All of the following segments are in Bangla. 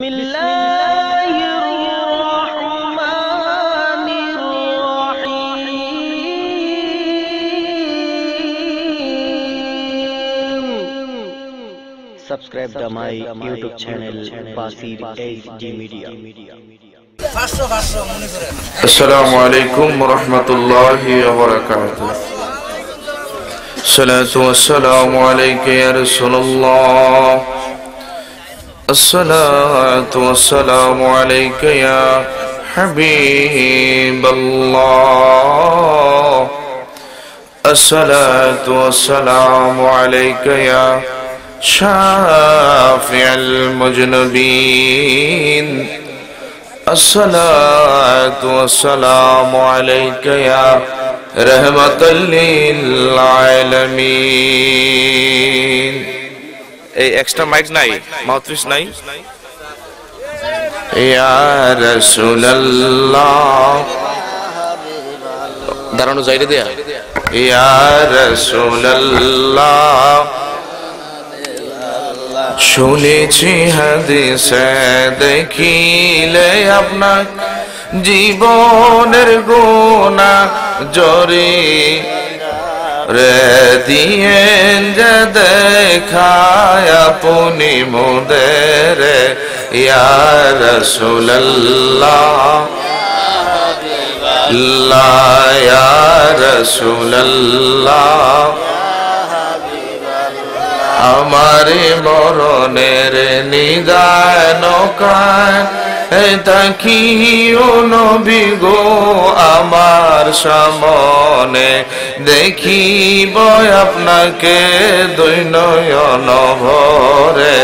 بسم الله الرحمن الرحيم Subscribe to my YouTube channel Basir HD Media. السلام عليكم ورحمة الله وبركاته الصلاة والسلام عليك يا رسول الله الصلاة والسلام عليك يا حبيب الله. الصلاة والسلام عليك يا شافع المجنبين. الصلاة والسلام عليك يا رحمة للعالمين. এই এক্সট্রা মাইক নাই মাউথপিস নাই? ইয়া রাসূলুল্লাহ। দাঁড়ানো যাইরে দেয়া। ইয়া রাসূলুল্লাহ। শুনেছি হাদিসে দেখিলে আপনার জীবনের গোনা জরে। দিয়েন যে দেখায় আপনি মোদের। ইয়া রাসূলুল্লাহ। লা ইয়া রাসূলুল্লাহ। আমার মরণের নিদান তাকিও নবী গো আমার সামনে। দেখিব আপনাকে দুই নয়ন ভরে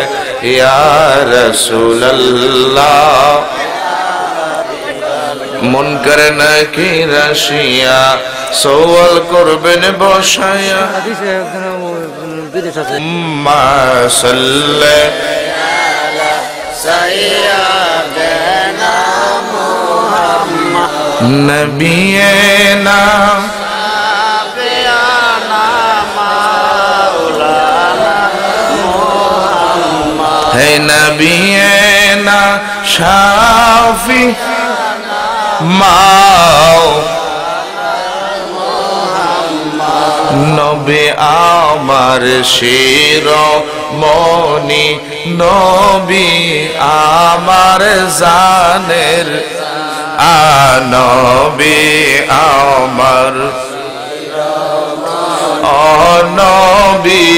ইয়ার রাসূলুল্লাহ। মন করে নাকি রাশিয়া, সওয়াল করবেন বসায়া। হাদিসে একজন বিদেশ আছে মা সাল্লে নবিয়েনা হে নবিয়েনা শাফি মাও নবে আমার শির মনি নবী আমার জানের আনবী আমার অনবী।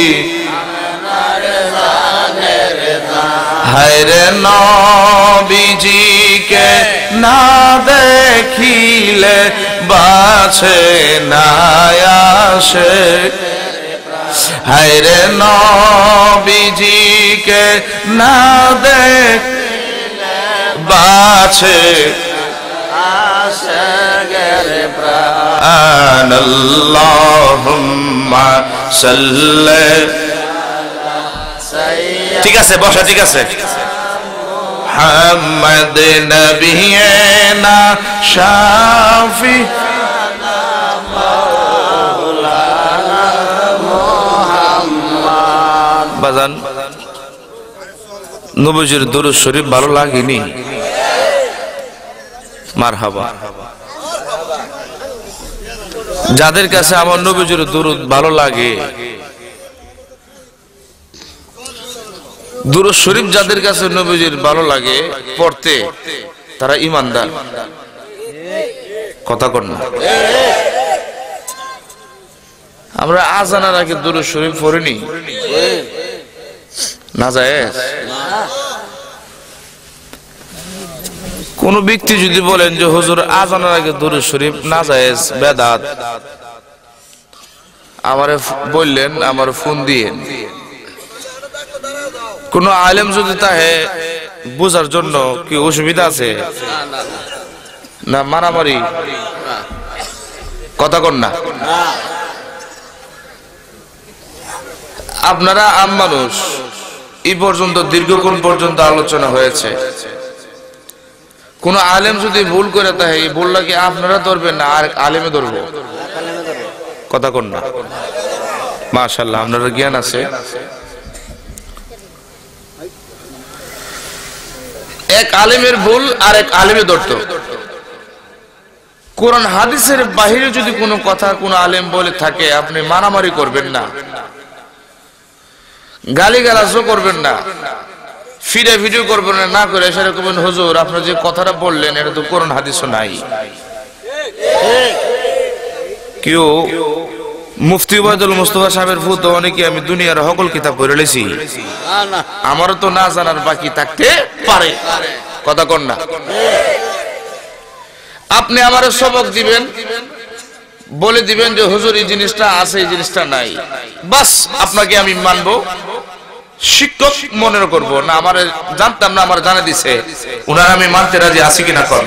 হরে নবীজিকে না দেখিলে বাছে না আসে। হরে নবীজিকে না দেখ বাছে প্রাণ। আল্লাহুম্মা সাল্লি। ঠিক আছে বসা ঠিক আছে। মোহাম্মদ নবিয়েনা শাফি। বাজান, নবজির দরুদ শরীফ ভালো লাগেনি? মার হাবা যাদের কাছে আমার নবীজির দরুদ ভালো লাগে দুরুদ শরীফ যাদের কাছে নবীজির ভালো লাগে, পড়তে, তারা ইমানদার কথা কর না। আমরা আজানার আগে দুরুদ শরীফ পড়িনি। না যায়? কোন ব্যক্তি যদি বলেন যে, হুজুর, আজানার আগে দুরুদ শরীফ না যায়, বেদাত। আমারে বললেন, আমার ফোন দিয়ে কোন আলেম যদি তাহে বোঝার জন্য কি অসুবিধা আছে? না, মারামারি? কথা কন না। আপনারা আম মানুষ, এই পর্যন্ত দীর্ঘক্ষণ পর্যন্ত আলোচনা হয়েছে। কোন আলেম যদি ভুল করে তাহে, এই ভুলটা কি আপনারা ধরবেন না আর আলেমে ধরবো? কথা কন না। মাশাল্লাহ আপনার জ্ঞান আছে। এক আলেমের ভুল আর এক আলেমে ধরতো কোরআন হাদিসের বাহিরে যদি কোনো কথা কোনো আলেম বলে থাকে আপনি মারামারি করবেন না। গালিগালাজও করবেন না। ফিরে ভিডিও করবেন না না করে এসে রকমের হুজুর আপনার যে কথাটা বললেন এটা তো কোরআন হাদিসও নাই। কেউ মুফতি উবায়দুল মুস্তফা সাহেবের ভূত অনেকে আমি দুনিয়ার হকল কিতাব পড়ে লেছি। আমারও তো না জানার বাকি থাকতে পারে। কথা কন না। আপনি আমারও সবক দিবেন, বলে দিবেন যে, হুজুর, এই জিনিসটা আছে, এই জিনিসটা নাই। বাস, আপনাকে আমি মানবো। শিক্ষক মনে করব না, আমার জানতাম না, আমার জানা দিছে। উনার আমি মানতে রাজি আছি কিনা কম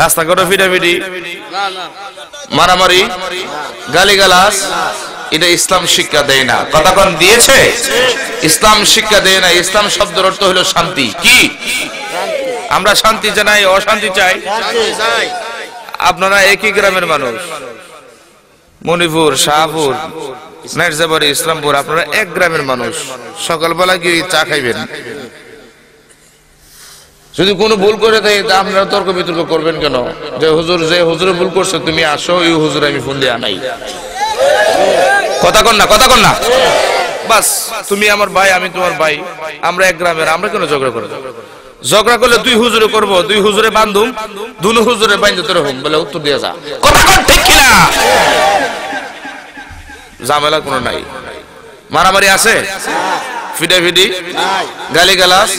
রাস্তাঘাটে ফিডাফিডি মারামারি, গালিগালাজ, এটা ইসলাম শিক্ষা দেয় না। কতক্ষণ দিয়েছে, ইসলাম শিক্ষা দেয় না। ইসলাম শব্দের অর্থ হলো শান্তি। কি? আমরা শান্তি জানাই, অশান্তি চাই? আপনারা একই গ্রামের মানুষ। মণিপুর, শাহপুর, মির্জাবাড়ি, ইসলামপুর, আপনারা এক গ্রামের মানুষ। সকালবেলা গিয়ে চা খাইবেন। যদি কোনো ভুল করে থাকে, তা আপনারা তর্ক বিতর্ক করবেন কেন? যে হুজুর, যে হুজুরে ভুল করছে, তুমি আসো, এই হুজুর আমি ফোন দিয়ে আনাই। কথা কন না, কথা কন না। বাস, তুমি আমার ভাই, আমি তোমার ভাই, আমরা এক গ্রামের, আমরা কেন ঝগড়া করব? ঝগড়া করলে দুই হুজুরে করব, দুই হুজুরে বান্ধুম, দুনো হুজুরে বাইন্ধে তোর হোম, বলে উত্তর দিয়ে যা। কথা কন ঠিক কিনা? ঝামেলা কোনো নাই। মারামারি আছে? ফিডাফিডি? গালি গালাস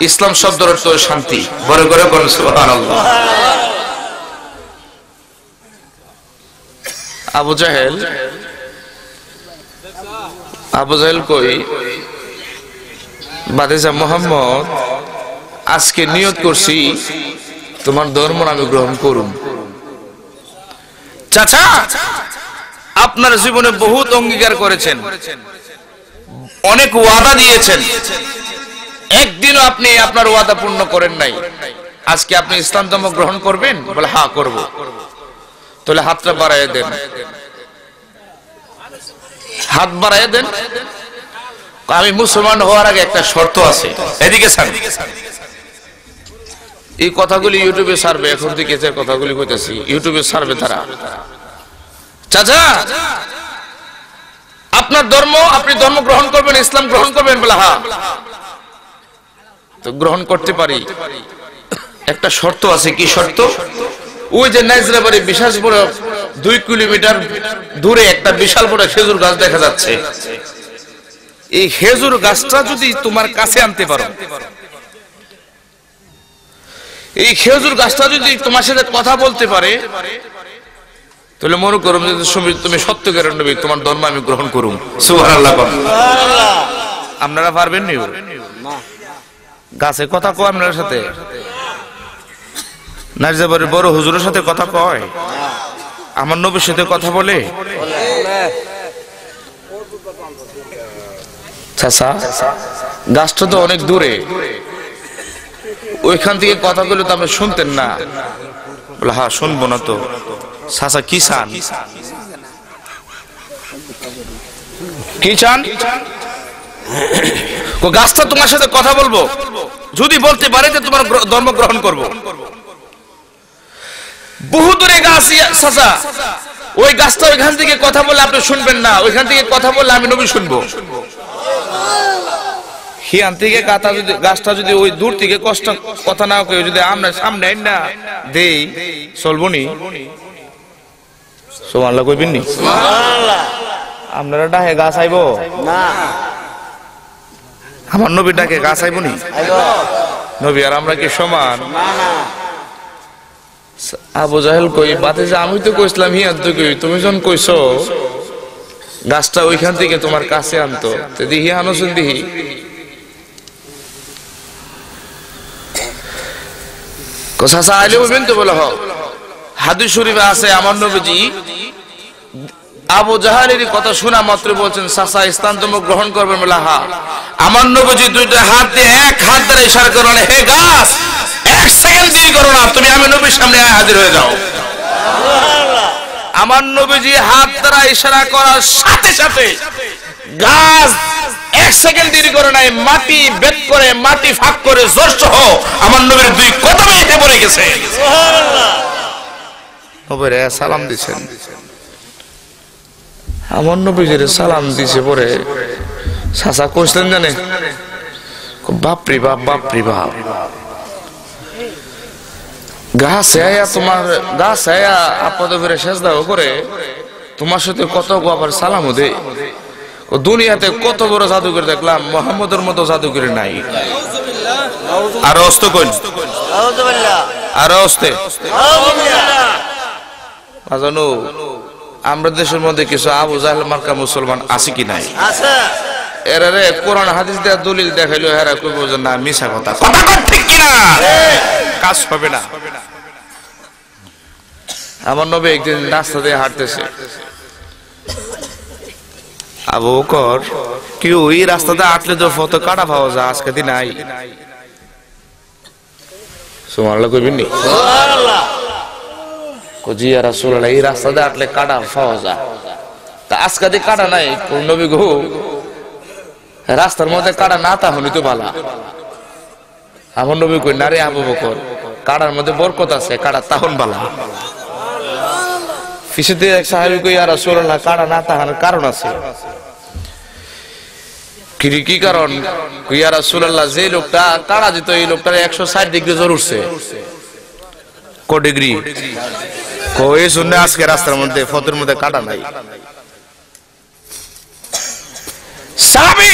ইসলাম শব্দের অর্থ শান্তি। বড় করে বলেন, সুবহানাল্লাহ। আবু জাহেল আবু জাহেল কই? বাদেজা মোহাম্মদ, আজকে নিয়ত করছি, তোমার ধর্ম আমি গ্রহণ করুন চাচা, আপনার জীবনে বহুত অঙ্গীকার করেছেন। অনেক ওয়াদা দিয়েছেন। একদিনও আপনি আপনার ওয়াদা পূর্ণ করেন নাই। আজকে আপনি ইসলাম ধর্ম গ্রহণ করবেন? বলে হ্যাঁ করব। তাহলে হাতটা বাড়াইয়া দেন। হাত বাড়াইয়া দেন। আমি মুসলমান হওয়ার আগে একটা শর্ত আছে। এদিকে এই কথাগুলি ইউটিউবে সারবে এখন থেকে কথাগুলি কইতেছি ইউটিউবে সারবে তারা। চাচা, আপনার ধর্ম, আপনি ধর্ম গ্রহণ করবেন, ইসলাম গ্রহণ করবেন, বলে হ্যাঁ। তো গ্রহণ করতে পারি। একটা শর্ত আছে কি শর্ত? ওই যে নাইজরাবাড়ি বিশাল বড় দুই কিলোমিটার দূরে একটা বিশাল বড় খেজুর গাছ দেখা যাচ্ছে। এই খেজুর গাছটা যদি তোমার কাছে আনতে পারো এই খেজুর গাছটা যদি তোমার সাথে কথা বলতে পারে তাহলে মনে করুন তুমি- সত্যকের নবী তোমার ধর্ম আমি গ্রহণ করুম। সুবহানাল্লাহ। আপনারা পারবেন নি। গাছে কথা কয় আপনার সাথে? নার্জাবাড়ির বড় হুজুরের সাথে কথা কয়? আমার নবীর সাথে কথা বলে? গাছটা তো অনেক দূরে। ওইখান থেকে কথাগুলো তো আপনি শুনতেন না। বলে হ্যাঁ শুনব না তো। চাচা, কি চান? কি চান? গাছটা তোমার সাথে কথা বলব। যদি বলতে পারে যে তোমার ধর্ম গ্রহণ করব। বহু দূরে গাছ ওই গাছটা ওইখান থেকে কথা বলে আপনি শুনবেন না। ওইখান থেকে কথা বললে আমি নবী শুনব। হিয়ান থেকে গাতা যদি গাছটা যদি ওই দূর থেকে কষ্ট কথা না কেউ যদি আমরা সামনে না দেই চলবো সোমাল্লা কইবেন নি? আপনারা ডাহে গাছ আইব? না। আমার নবী ডাকে গাছ আইব নি নবী, আর আমরা কি সমান? আবু জাহেল কই বাতে যে আমি তো কইছিলাম হিয়ান তো কই, তুমি যখন কইছো, গাছটা ওইখান থেকে তোমার কাছে আনতো। দিহি আনোছেন দিহি। কোসাসা আইলে বলবেন তো বলে হ হাদিস শরীফে আছে, আমার নবীজি আবু জাহালের কথা শোনা মাত্র বলছেন সাসা ইসলাম ধর্ম গ্রহণ করবেন বলে হা। আমার নবীজি দুইটা হাত দিয়ে এক হাত দ্বারা ইশারা করলেন হে গাছ এক সেকেন্ড দেরি করো না তুমি আমি নবীর সামনে হাজির হয়ে যাও। আমার নবীজি হাত দ্বারা ইশারা করার সাথে সাথে গাছ এক সেকেন্ড দেরি করে নাই মাটি বেদ করে মাটি ফাঁক করে জোর সহ আমার নবীর দুই কদমে এসে পড়ে গেছে। নবীরে সালাম দিছেন আমার নবীজির সালাম দিছে পরে। সাসা কইছিলেন জানে? বাপরি বাপ বাপরি বাপ। গাছে আয়া তোমার গাছে আয়া আপদ করে শেষ দাও করে। তোমার সাথে কত গো আবার সালামও দে ও দুনিয়াতে কত বড় জাদুঘর দেখলাম মোহাম্মদের মতো জাদুঘর নাই। আর অস্ত কইন আর অস্তে? জানো আমরা দেশের মধ্যে কিছু আবু জাহেল মার্কা মুসলমান আছে কি নাই? এরা রে কোরআন হাদিস দেয়া দলিল দেখাইলো হেরা কইব যে না মিছা কথা। কথা ঠিক কিনা? কাজ হবে না। আমার নবী একদিন রাস্তা দিয়ে হাঁটতেছে। আবু বকর কি ওই রাস্তাতে হাঁটলে তো ফটো কাটা পাওয়া যায় আজকে দিন নাই। সুমাল্লা কইবেন নি? জি আর রাসূলুল্লাহ, এই রাস্তাতে হাঁটলে কাটা পাওয়া তা আজকে দিয়ে কাটা নাই, কোন নবী গো? রাস্তার মধ্যে কাটা না তা হলি তো ভালা আমার নবী কই নারে আবু বকর, কাটার মধ্যে বরকত আছে, কাটা তাহন বালা। ফিসেতে এক সাহাবি কই আর রাসূলুল্লাহ, কাটা না তাহার কারণ আছে। কি কি কারণ? কই আর রাসূলুল্লাহ, যে লোকটা কাটা দিত, এই লোকটার 160 ডিগ্রি জ্বর উঠছে। ক ডিগ্রি আজকে রাস্তার মধ্যে ফতের মধ্যে কাটা নাই। সাহাবি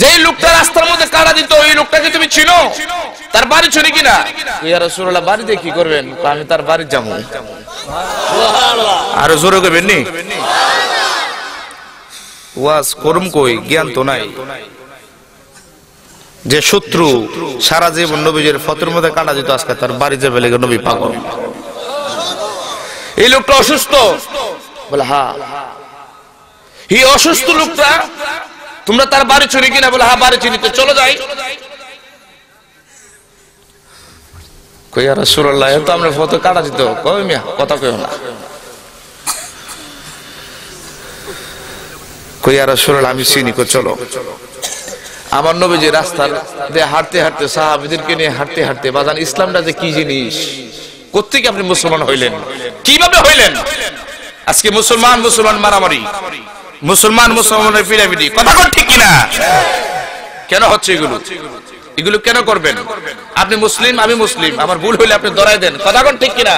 যে লোকটা রাস্তার মধ্যে কাটা দিত ওই লোকটাকে তুমি চিনো তার বাড়ি চিনি কিনা ইয়া রাসূলুল্লাহ বাড়িতে কি করবেন? আমি তার বাড়ি যাব। আরও জোরে করবেন নি? ওয়াজ করুম কই? জ্ঞান তো নাই। যে শত্রু সারা জীবন নবীজের ফতের মধ্যে কাটা দিত, আজকে তার বাড়ি যাবে লেগে নবী পাগল। এই লোকটা অসুস্থ। বলে হ্যাঁ এই অসুস্থ লোকটা, তোমরা তার বাড়ি চিনি কিনা? বলে হ্যাঁ বাড়ি চিনি তো চলো যাই। কই, আর রাসূলুল্লাহ এ তো আমরা ফটো কাটা দিত। কই মিয়া, কথা কইও না। কই, আর রাসূলুল্লাহ আমি চিনি, কই, চলো। আমার নবী যে রাস্তার দিয়ে হাঁটতে হাঁটতে সাহাবীদেরকে নিয়ে হাঁটতে হাঁটতে বাজান ইসলামটা যে কি জিনিস? কোথেকে আপনি মুসলমান হইলেন? কীভাবে হইলেন? আজকে মুসলমান মুসলমান মারামারি। মুসলমান মুসলমানের পিরামিডি কথা কর ঠিক কিনা কেন হচ্ছে এগুলো? এগুলো কেন করবেন? আপনি মুসলিম আমি মুসলিম। আমার ভুল হইলে আপনি ধরাই দেন। কথা কন ঠিক কিনা?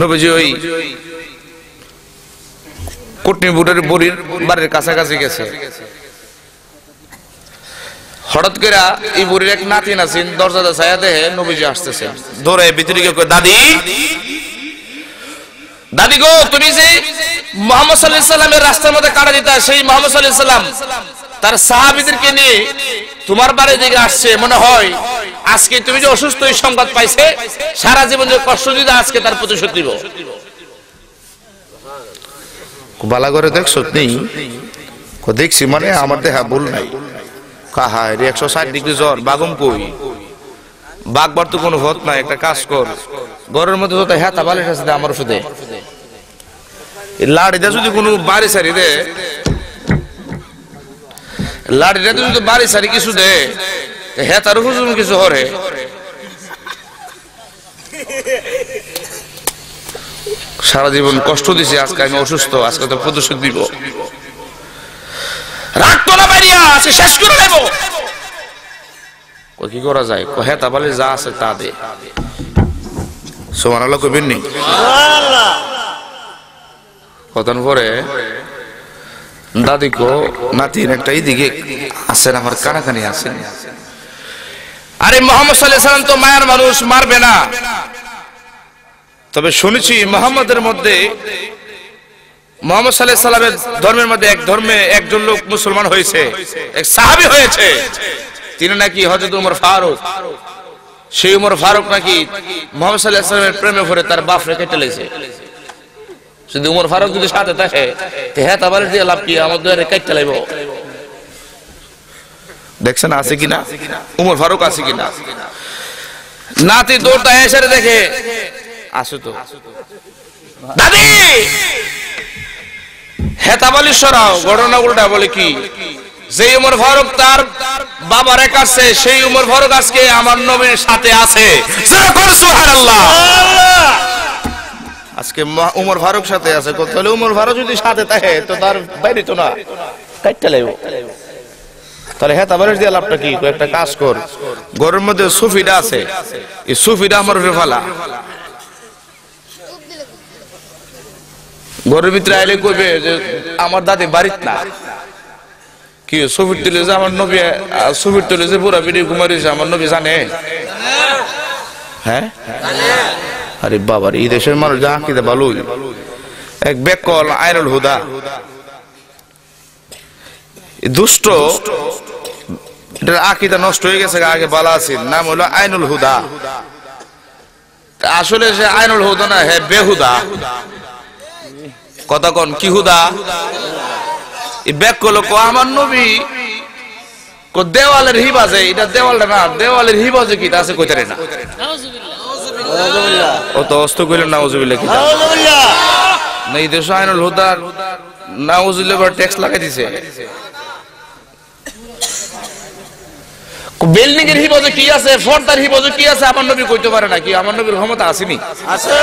নবীজি ওই কুটনি বুটের বুড়ির বাড়ির কাছাকাছি গেছে। হঠাৎ করে এই বুড়ির এক নাতি নাসিন দরজাটা ছায়া দেহে নবীজি আসতেছে। ধরে ভিতরে গিয়ে দাদি দাদি গো, তুমি যে মোহাম্মদ সাল্লাহ সাল্লামের রাস্তার মধ্যে কাটা দিতা, সেই মোহাম্মদ সাল্লাহ সাল্লাম, তার সাহাবিদেরকে নিয়ে তোমার বাড়ি দিকে আসছে, মনে হয় আজকে তুমি যে অসুস্থ এই সংবাদ পাইছে, সারা জীবন যে কষ্ট দিতে, আজকে তার প্রতিশোধ দিব বালা করে দেখছ? নেই। দেখছি মানে আমার দেহা ভুল নাই। কাহা রে একশো ষাট ডিগ্রি জ্বর, বাগম কই? বাগবার তো কোনো হত নাই, একটা কাজ কর। ঘরের মধ্যে তো হ্যাঁ বালিশ আছে আমার ওষুধে। লাড়িটা যদি কোনো বাড়ি সারি দে, লাড়িটা যদি বাড়ি সারি কিছু দে, তো হ্যাঁ তার হুজুর কিছু হরে। সারা জীবন কষ্ট দিছি, আজকে আমি অসুস্থ, আজকে তো প্রদর্শন দিব। রাখতো না বাইরিয়া আজকে শেষ করে ও কি করা যায়? কহে তা বলে যা আছে তা দে। সোমান আল্লাহ কবির নি কতন পরে দাদিকো একটা এইদিকে আছেন, আমার কানাকানি আছেন আরে মোহাম্মদ সাল্লাহ সাল্লাম তো মায়ার মানুষ, মারবে না। তবে শুনেছি মোহাম্মদের মধ্যে, মোহাম্মদ সাল্লাহ সাল্লামের ধর্মের মধ্যে এক ধর্মে একজন লোক মুসলমান হয়েছে, এক সাহাবি হয়েছে। তিনি নাকি হজরত উমর ফারুক। সেই উমর ফারুক নাকি মোহাম্মদ সাল্লাহ সাল্লামের প্রেমে ভরে তার বাপ রেখে চলেছে যদি উমর ফারুক যদি সাথে থাকে হ্যাঁ তাবার দিয়ে লাভ কি? আমার দুয়ারে কাইতে লাগবো। দেখছেন, আছে কিনা? উমর ফারুক আছে কিনা? নাতি দৌড়টা এসে দেখে আসো সরাও, ঘটনা উল্টা বলে কি? যে উমর ফারুক তার বাবার কাছে সেই উমর ফারুক আজকে আমার নবীর সাথে আছে। আজকে উমর ফারুক সাথে আছে তাহলে উমর ফারুক যদি সাথে থাকে, তো তার বাইরে তো না। লাগবে তাহলে হ্যাঁ দিয়ে লাভটা কি? একটা কাজ কর। ঘরের মধ্যে সুফিটা আছে। এই আমার ঘরের ভিতরে আইলে কইবে যে আমার দাদি বাড়িত না। কি সুফির তুলে যে আমার নবী সুফির তুলে যে পুরা বিড়ি ঘুমারিছে আমার নবী জানে? হ্যাঁ? আরে বাবার এই দেশের মানুষ যা আঁকিতে ভালোই এক বেকল আইনুল হুদা। দুষ্ট আকিদা নষ্ট হয়ে গেছে আগে বালা আছে। নাম হলো আইনুল হুদা। আসলে সে আইনুল হুদা না, হে বেহুদা। কথা কন কি হুদা? ব্যাক করল কো আমার নবী কো দেওয়ালের হিবাজে এটা দেওয়ালটা না দেওয়ালের হিবাজে কি তা আছে কইতারে না। ও তো অস্ত কইল নাউজুবিল্লাহ কি না এই দেশ আইনুল হুদার নাউজুবিল্লাহ ট্যাক্স লাগাই দিছে। বিল্ডিং এর হিফাজে কি আছে ফর্দার হিফাজে কি আছে আমার নবী কইতে পারে না কি আমার নবীর ক্ষমতা আসেনি আছে।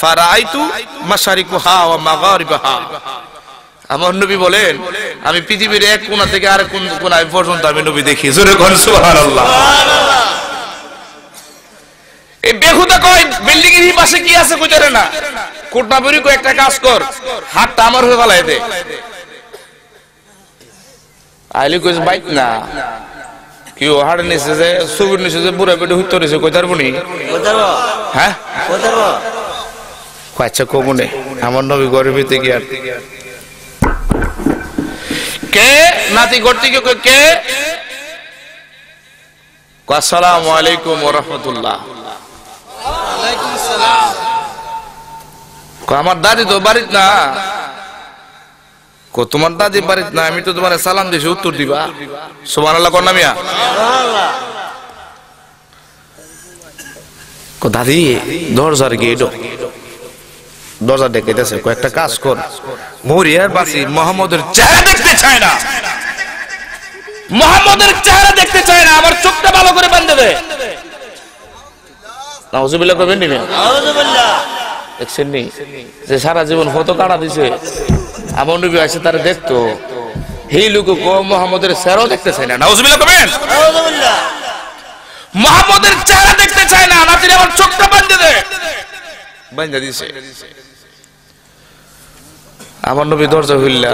ফারাইতু মাশারিকুহা ওয়া মাগারিবাহা। আমার নবী বলেন আমি পৃথিবীর এক কোণা থেকে আরেক কোন কোণায় পর্যন্ত আমি নবী দেখি। জোরে কোন সুবহানাল্লাহ। এই বেহুদা কয় বিল্ডিং এর পাশে কি আছে কইতে না? কোটনাবুরি কো একটা কাজ কর হাতটা আমার হয়ে ফেলাই দে। আইলি কইস বাইক না। কি ও হাড় নিছে যে সুবির নিছে যে বুড়া বেটে হুত্তর নিছে কই তারবনি হ্যাঁ? কয় আচ্ছা কমনে, আমার নবী ঘরের ভিতরে কি? নাতি ঘর থেকে কে? আসসালামু আলাইকুম রাহমাতুল্লাহ। আমার দাদি তো বাড়িত না। কো তোমার দাদি বাড়িত না, আমি তো তোমার সালাম দিছি, উত্তর দিবা। সুবহানাল্লাহ, কর না মিয়া। কো দাদি, দরজার গেট দরজা ডেকেতেছে কয়েকটা কাজ কর। মরিয়ার বাসি মোহাম্মদের চেহারা দেখতে চায় না। মোহাম্মদের চেহারা দেখতে চায় না আমার চোখটা ভালো করে বান্ধে দে। নাউজুবিল্লাহ করবেন নি দেখছেন নি? যে সারা জীবন কাটা দিছে আমার নবী তারা দেখতো। এই লোক মোহাম্মদের চেহারাও দেখতে চায় না। নাউজুবিল্লাহ করবেন মোহাম্মদের চেহারা দেখতে চায় না নাতির আমার চোখটা বান্ধে দে। বান্ধে দিছে। আমার নবী দরজা হইলা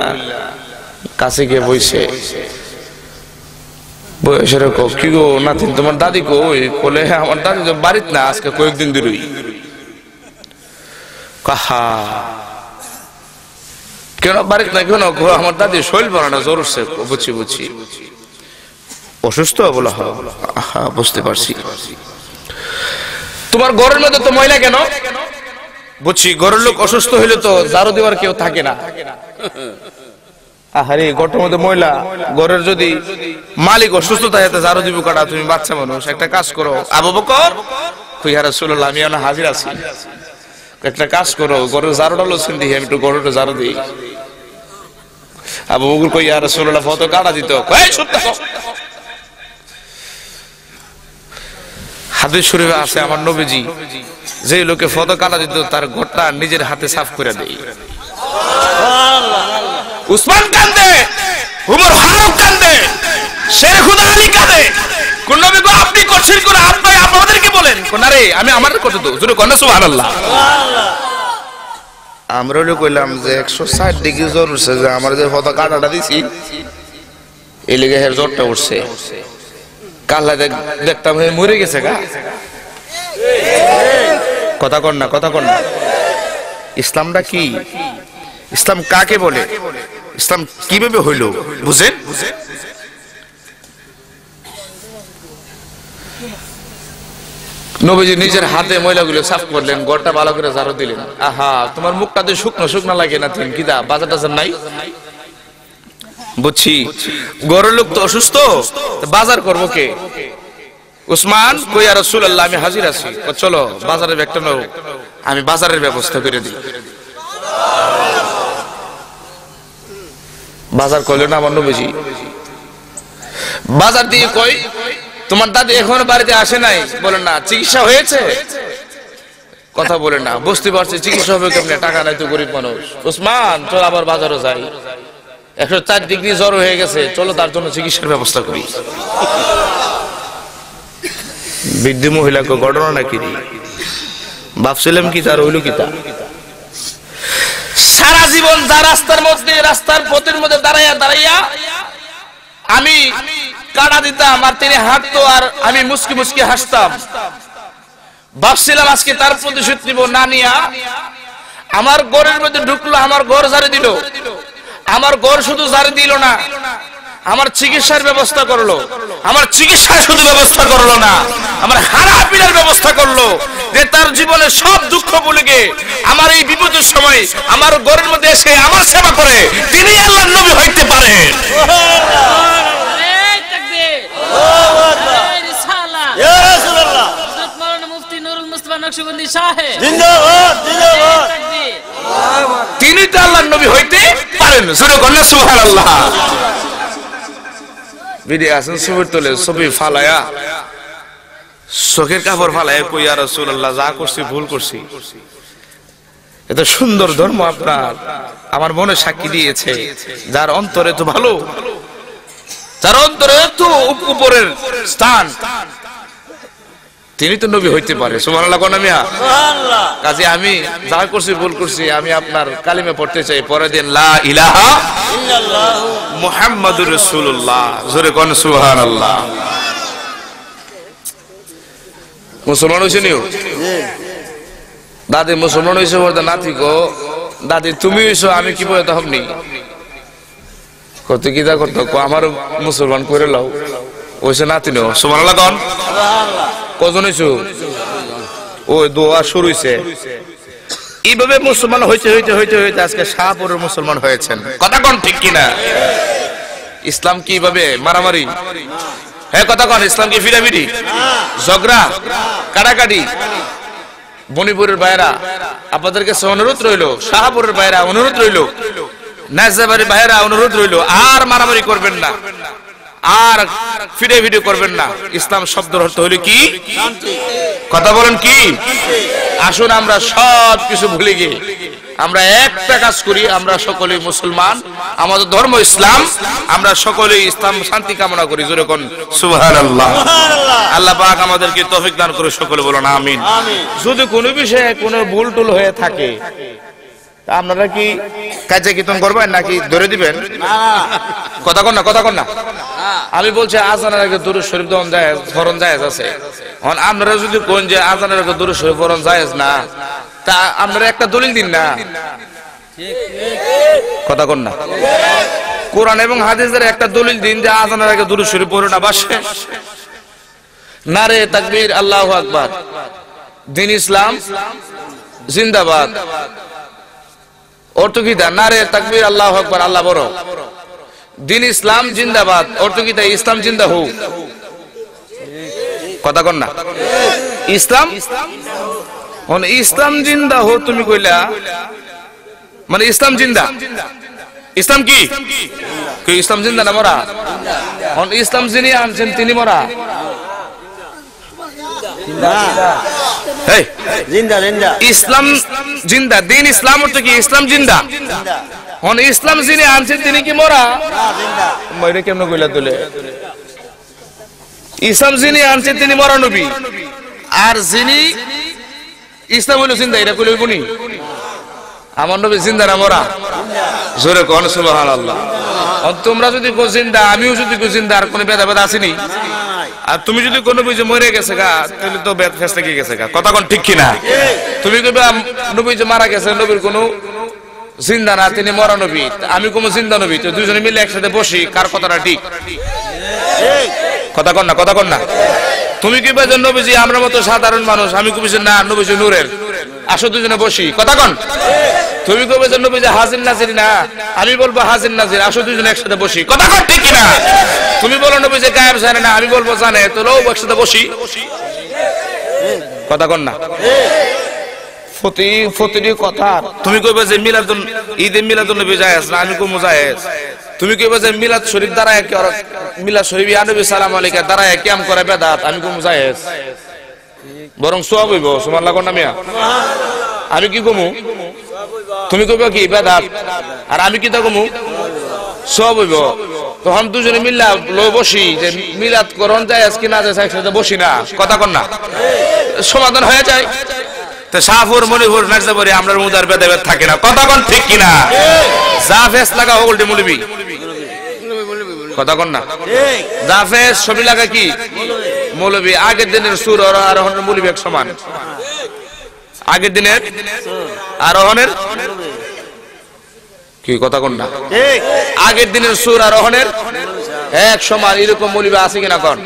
কাছে গিয়ে বইছে। বয়সের কি গো নাতিন তোমার দাদি কই? বলে আমার দাদি তো বাড়িত না আজকে কয়েকদিন দূরই কাহা। কেন বাড়িত না কেন? আমার দাদি শৈল জ্বর উঠছে বুঝছি বুঝছি। অসুস্থ বলা হয়। বুঝতে পারছি। তোমার ঘরের মধ্যে তো ময়লা কেন? বুঝছি ঘরের লোক অসুস্থ হইলে তো ঝাড়ু দেওয়ার কেউ থাকে না। আহারে ঘরের মধ্যে ময়লা। ঘরের যদি মালিক অসুস্থ থাকে ঝাড়ু দিব কাটা তুমি বাচ্চা মানুষ একটা কাজ করো। আবু বকর? খুইহারা শুনলাম আমি এখন হাজির আছি। একটা কাজ করো ঘরের ঝাড়ুটা লোসেন দিই আমি একটু ঘরের ঝাড়ু দিই। আবু বকর কই আর শুনলাম ফটো কাটা দিত। কই সত্য হাদিস শরীফে আছে, আমার নবীজি যে লোকে ফটো কাটা দিত, তার ঘরটা নিজের হাতে সাফ করে দেয়। উসমান কান্দে উমর ফারুক কান্দে শের খুদা আলী কান্দে কোন নবী গো, আপনি করছেন কোন আপনি আপনাদেরকে বলেন। কোন আরে আমি আমার করতে তো, জুরে কোন সুবহানাল্লাহ। আমরা হলো কইলাম যে একশো ষাট ডিগ্রি জ্বর উঠছে, যে আমার যে ফটো কাটাটা দিছি, এই লেগে হের জ্বরটা উঠছে। কাল্লা দেখতাম মরে গেছে গা। কথা কর না, কথা কর না। ইসলামটা কি? ইসলাম কাকে বলে? ইসলাম কীভাবে হইল? বুঝেন? নবীজি নিজের হাতে ময়লাগুলো সাফ করলেন গড়টা ভালো করে ঝাড়ু দিলেন। আহা, তোমার মুখটাতে শুকনো শুকনো লাগে না, তিন কিদা বাজার টাজার নাই? বুঝছি। গরের লোক তো অসুস্থ বাজার করব কে? উসমান কই আর রাসূলুল্লাহ, আমি হাজির আছি। চলো, বাজারের একটা নাও, আমি বাজারের ব্যবস্থা করে দিই। বাজার না, আমার নবীজি। বাজার দিয়ে কই, তোমার দাদি এখনও বাড়িতে আসে নাই? বলেন না, চিকিৎসা হয়েছে। কথা বলে না, বুঝতে পারছি, চিকিৎসা হবে কেমনে? টাকা নাই তো গরিব মানুষ। উসমান, চল আবার বাজারে যাই। একশো চার ডিগ্রি জ্বর হয়ে গেছে, চলো তার জন্য চিকিৎসার ব্যবস্থা করি। বৃদ্ধ মহিলাকে ঘটনা নাকি? ভাবছিলাম কি তার হইল কি তা? সারা জীবন যা রাস্তার মধ্যে, রাস্তার পথের মধ্যে দাঁড়াইয়া দাঁড়াইয়া আমি কাটা দিতাম আর তিনি হাঁটতো আর আমি মুসকি মুসকি হাসতাম। ভাবছিলাম আজকে তার প্রতিশোধ নিব, না নিয়া। আমার ঘরের মধ্যে ঢুকলো, আমার ঘর ঝাড়ে দিল। আমার ঘর শুধু ঝাড়ে দিল না আমার চিকিৎসার ব্যবস্থা করল আমার চিকিৎসার শুধু ব্যবস্থা করল না আমার হারা পিড়ার ব্যবস্থা করল যে তার জীবনের সব দুঃখ বলে গিয়ে আমার এই বিপদের সময় আমার ঘরের মধ্যে এসে আমার সেবা করে তিনি আল্লাহর নবী হইতে পারেন। এই তাকবীর। এই রিসালা হযরত মাওলানা মুফতি নুরুল মুস্তাফা নকশবন্দি সাহেব। এই তাকবীর। তিনি তো আল্লাহর নবী হইতে পারেন কন্যা সুবহানাল্লাহ। বিডি আছেন ছবির তোলে, ছবি ফালায়া। চোখের কাপড় কই আর যা করছি, ভুল করছি। এত সুন্দর ধর্ম আপনার। আমার মনে সাক্ষী দিয়েছে, যার অন্তরে তো ভালো, যার অন্তরে তো উপরের স্থান। তিনি তো নবী হইতে পারে। মিয়া? কাজে আমি যা করছি ভুল করছি আমি আপনার কালিমে পড়তে চাই। পরে দিন লা ইলাহা মুহাম্মাদুর রাসূলুল্লাহ। জোরে কোন সুবহানাল্লাহ? মুসলমান হইছে নিও? দাদি মুসলমান হইছে বলতে নাতি গো। দাদি তুমি হইছো আমি কি বলতে হবনি কত কি দা করতো কো আমার মুসলমান করে লাও। ওইসে নাতি নিও। সুবহানাল্লাহ কোন? কজন হইছো? ওই দোয়া শুরু হইছে। এইভাবে মুসলমান হইতে হইতে হইতে হইতে আজকে শাহপুরের মুসলমান হয়েছেন। কথা কোন ঠিক কিনা? ইসলাম কি ভাবে মারামারি? হ্যাঁ কথা কোন, ইসলাম কি ফিরাফিরি? ঝগড়া? বনিপুরের বাইরা আপনাদের কাছে অনুরোধ রইল, শাহপুরের বাইরা অনুরোধ রইল নাজাবাড়ির বাইরা অনুরোধ রইল, আর মারামারি করবেন না। আর ফিরে ফিরে করবেন না। ইসলাম শব্দের অর্থ হইল কি? কথা বলেন কি? আসুন আমরা সব কিছু ভুলে গিয়ে। আমরা একটা কাজ করি, আমরা সকলে মুসলমান। আমাদের ধর্ম ইসলাম, আমরা সকলে ইসলাম শান্তি কামনা করি। যেরকম সুবহানাল্লাহ। আল্লাহ আল্লাহ পাক আমাদেরকে তৌফিক দান করে সকলে বলুন আমিন। যদি কোনো বিষয়ে কোনো ভুল টুল হয়ে থাকে আপনারা কি কাজে কীর্তন করবেন নাকি ধরে দিবেন? কথা কন না কথা কন না। আমি বলছি আজানের আগে দুরুদ শরীফ দন যায় ফরন জায়েজ আছে। এখন আপনারা যদি কোন যে আজানের আগে দুরুদ শরীফ ফরন জায়েজ না তা আপনারা একটা দলিল দিন না। কথা কন না। কোরআন এবং হাদিসের একটা দলিল দিন যে আজানের আগে দুরুদ শরীফ পড়ো না বাসে নারে তাকবীর আল্লাহু আকবার। দিন ইসলাম জিন্দাবাদ। অর্থ কি তা? নারে তাকবীর আল্লাহু আকবার আল্লাহ বড়। দিন ইসলাম জিন্দাবাদ অর্থ কি তাই? ইসলাম জিন্দা হোক কথা কন না। ইসলাম? ইসলাম জিন্দা হো তুমি কইলা? মানে ইসলাম জিন্দা? ইসলাম কি? ইসলাম জিন্দা না মরা? ইসলাম যিনি আনছেন তিনি মরা? ইসলাম জিন্দা দিন ইসলাম অর্থ কি? ইসলাম জিন্দা। এখন ইসলাম যিনি আনছেন তিনি কি মরা? মরে কেমন কইলা তুলে? ইসলাম যিনি আনছেন তিনি মরা নবী। আর যিনি ইসলাম হইল জিন্দা এটা কইলে হইবনি আমার নবী জিন্দা না মরা? জোরে কোন সুবহানাল্লাহ। আর তোমরা যদি কো জিন্দা আমিও যদি কো জিন্দা আর কোনো ভেদা ভেদ আসেনি? আর তুমি যদি কোনো বুঝে মরে গেছে গা তাহলে তো বেদ ফেসতে গেছে গা। কথা কোন ঠিক কিনা? তুমি কইবা নবী যে মারা গেছে নবীর কোনো জিন্দা না তিনি মরা নবী। আমি কোনো জিন্দা নবী তো দুজনে মিলে একসাথে বসি কার কথাটা ঠিক? কথা কন না কথা কন না। তুমি কি যে নবীজি আমরা মতো সাধারণ মানুষ? আমি কবি যে না নবীজি নূরের। আসো দুজনে বসি কথা কন। তুমি কবে যে নবীজি হাজির নাজির না? আমি বলব হাজির নাজির আসো দুজনে একসাথে বসি কথা কন ঠিক না তুমি বলো নবীজি গায়েব জানে না আমি বলব জানে তো লো একসাথে বসি। কথা কন না। কথা। তুমি যে না আমি তুমি যে করে বেদাত আমি কম হইব সমান লাগো না মিয়া। আমি কি কমু? তুমি কইবা কি বেদাত? আর আমি কি তা কমু? সব হইব। তখন দুজনে মিল্লা লো বসি, যে মিলাদ করন যায় আজকে না যায় একসাথে বসি না। কথা কন না। সমাধান হয়ে যায়। তো শাহপুর মনিপুর মির্জাপুরে আমরা মুদার বেদে বেদ থাকে না। কথা কন ঠিক কিনা? জাফেস লাগা হগলটি মুলিবি। কথা কন না? জাফেস ছবি লাগা কি? মৌলবি। আগের দিনের সুর আর মৌলবি এক সমান। আগের দিনের আরোহণের? কি, কথা কন না? আগের দিনের সুর আরোহণের এক সমান, এরকম মৌলবি আছে কিনা কন?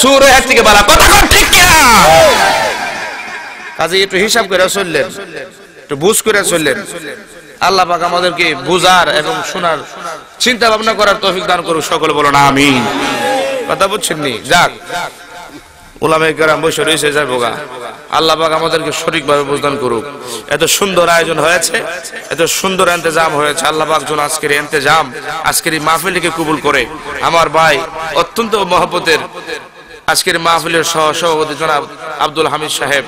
সুর এক থেকে বালা কথা কন ঠিক কিনা? কাজে একটু হিসাব করে চললেন, একটু বুঝ করে চললেন। আল্লাহ পাক আমাদেরকে বুঝার এবং শোনার চিন্তা ভাবনা করার তৌফিক দান করুক, সকলে বলো না আমিন। কথা বুঝছেন নি? যাক ওলামে কেরাম বসে রয়েছে, যাই বোগা আল্লাহ পাক আমাদেরকে সঠিকভাবে বুঝদান করুক। এত সুন্দর আয়োজন হয়েছে, এত সুন্দর ইন্তজাম হয়েছে। আল্লাহ পাক যেন আজকের ইন্তজাম, আজকের এই মাহফিলকে কবুল করে। আমার ভাই অত্যন্ত মহব্বতের আজকের মাহফিলের সহ সভাপতি জনাব আব্দুল হামিদ সাহেব।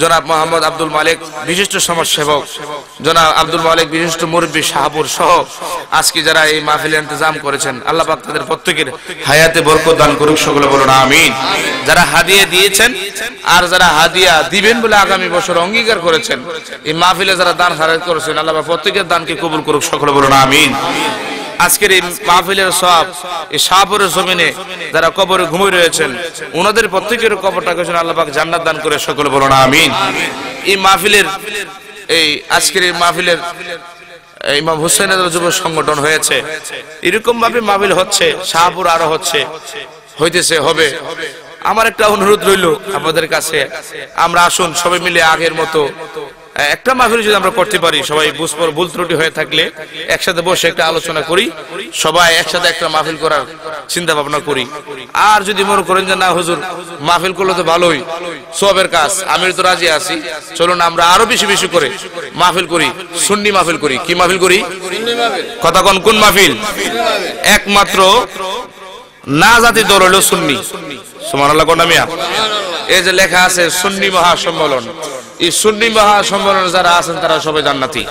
জনাব মোহাম্মদ আব্দুল মালিক, বিশিষ্ট সমাজসেবক। জনাব আব্দুল মালিক, বিশিষ্ট মুরব্বী শাহপুর সহ আজকে যারা এই মাহফিলে ইন্তজাম করেছেন, আল্লাহ পাক তাদের প্রত্যেকের হায়াতে বরকত দান করুক, সকলে বলুন আমিন। যারা হাদিয়া দিয়েছেন আর যারা হাদিয়া দিবেন বলে আগামী বছর অঙ্গীকার করেছেন, এই মাহফিলে যারা দান হারাত করেছেন, আল্লাহ প্রত্যেকের দানকে কবুল করুক, সকলে বলুন আমিন। আজকের এই মাহফিলের সব এই শাহপুরের জমিনে যারা কবরে ঘুমিয়ে রয়েছেন ওনাদের প্রত্যেকের কবরটা করেছেন আল্লাহাক জান্নাত দান করে সকল বলো না আমিন। এই মাহফিলের এই আজকের এই মাহফিলের ইমাম হুসেনের যুব সংগঠন হয়েছে। এরকম ভাবে মাহফিল হচ্ছে শাহপুর আরও হচ্ছে, হইতেছে, হবে। আমার একটা অনুরোধ রইল আপনাদের কাছে। আমরা আসুন, সবাই মিলে আগের মতো একটা মাহফিল যদি আমরা করতে পারি, সবাই বুঝপর ভুল ত্রুটি হয়ে থাকলে একসাথে বসে একটা আলোচনা করি, সবাই একসাথে একটা মাহফিল করার চিন্তা ভাবনা করি। আর যদি মনে করেন যে না, হুজুর, মাহফিল করলে তো ভালোই, সবের কাজ আমি তো রাজি আছি। চলুন, আমরা আরও বেশি বেশি করে মাহফিল করি, সুন্নি মাহফিল করি। কি মাহফিল করি? কথা কোন কোন মাহফিল? একমাত্র না জাতি দল হলো সুন্নি। সুমানাল্লাহ কোনটা মিয়া। এই যে লেখা আছে, সুন্নি মহাসম্মেলন। এই সুন্নি মহাসম্মেলন যারা আছেন, তারা সবাই জান্নাতি।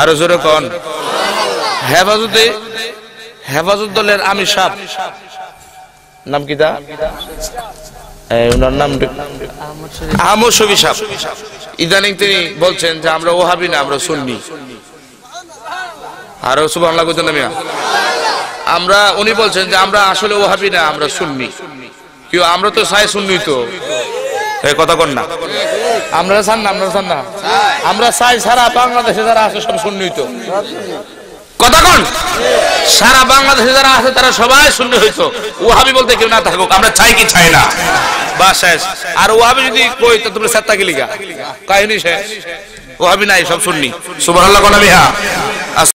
আরও জোরে কন। হেফাজতে, হেফাজত দলের আমি সাপ নাম কি ওনার নাম ইদানিং তিনি বলছেন যে আমরা না, আমরা সুন্নি। আমরা, উনি বলছেন যে আমরা আসলে ওহাবি না, আমরা সুন্নি। কেউ, আমরা তো চাই সুন্নি তো। কথা কন না। আমরা চান না আমরা চান না। আমরা চাই সারা বাংলাদেশে যারা আছে সব সুন্নি কথা কন? সারা বাংলাদেশে যারা আছে তারা সবাই সুন্নি হইতো ওহাবি বলতে কেউ না থাকুক আমরা চাই কি চাই না। বা শেষ। আর ওহাবি যদি কই তো তুমি সাত্তা গিলিগা কাহিনী শেষ। ওহাবি নাই সব সুন্নি। সুবহানাল্লাহ কোন